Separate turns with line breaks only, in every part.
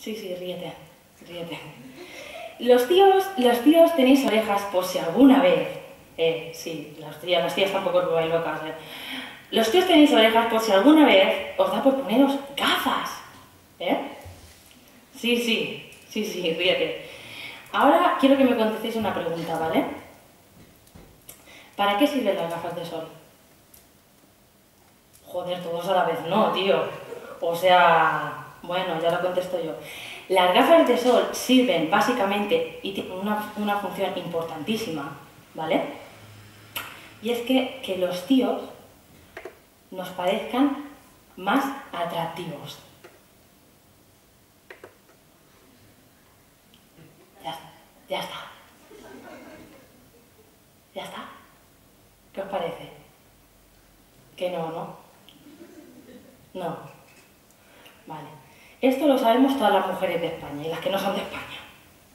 Sí, sí, ríete, ríete. Los tíos, los tíos tenéis orejas por si alguna vez, eh, sí, las tías, las tías tampoco os vais locas, eh. Los tíos tenéis orejas por si alguna vez os da por poneros gafas, ¿eh? Sí, sí, sí, sí, ríete. Ahora quiero que me contestéis una pregunta, ¿vale? ¿Para qué sirven las gafas de sol? Joder, todos a la vez no, tío. O sea, bueno, ya lo contesto yo. Las gafas de sol sirven básicamente y tienen una, una función importantísima, ¿vale? Y es que, que los tíos nos parezcan más atractivos. Ya, ya está. Ya está. ¿Qué os parece? Que no, ¿no? No. Vale. Esto lo sabemos todas las mujeres de España y las que no son de España.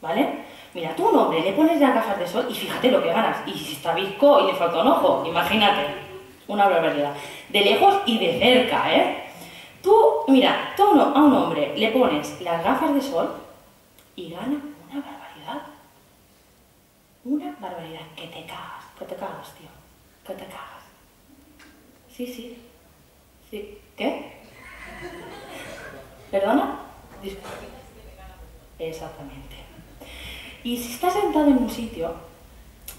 ¿Vale? Mira, tú un hombre le pones las gafas de sol y fíjate lo que ganas. Y si está visco y le falta un ojo, imagínate. Una barbaridad. De lejos y de cerca, ¿eh? Tú, mira, tú a un hombre le pones las gafas de sol y gana una barbaridad. Una barbaridad. Que te cagas, que te cagas, tío. Que te cagas. Sí, sí. Sí. ¿Qué? ¿Perdona? Exactamente. Y si estás sentado en un sitio,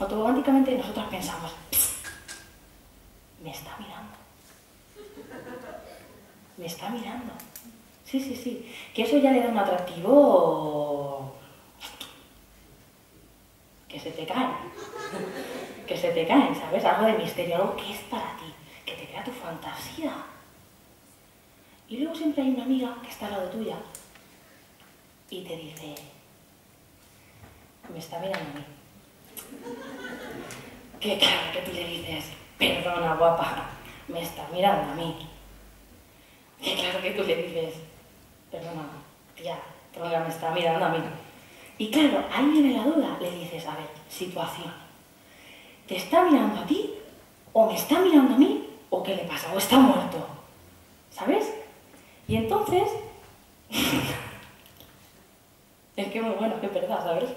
automáticamente nosotros pensamos, me está mirando. Me está mirando. Sí, sí, sí. Que eso ya le da un atractivo que se te cae. Que se te cae, ¿sabes? Algo de misterio, algo que es para ti, que te crea tu fantasía. Y luego siempre hay una amiga que está al lado tuya y te dice, me está mirando a mí. Que claro que tú le dices, perdona guapa, me está mirando a mí. Que claro que tú le dices, perdona, tía, tronca, me está mirando a mí. Y claro, ahí viene la duda, le dices, a ver, situación. ¿Te está mirando a ti? ¿O me está mirando a mí? ¿O qué le pasa? ¿O está muerto? ¿Sabes? Y entonces... es que muy bueno, que verdad, ¿sabes?